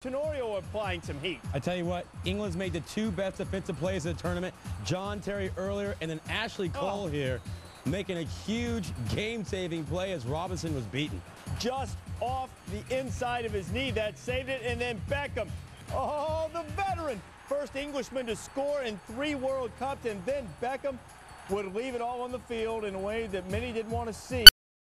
Tenorio applying some heat. I tell you what, England's made the two best defensive plays of the tournament. John Terry earlier, and then Ashley oh. Cole Oh. here making a huge game-saving play as Robinson was beaten. Just off the inside of his knee. That saved it. And then Beckham. Oh, the veteran. First Englishman to score in three World Cups. And then Beckham would leave it all on the field in a way that many didn't want to see.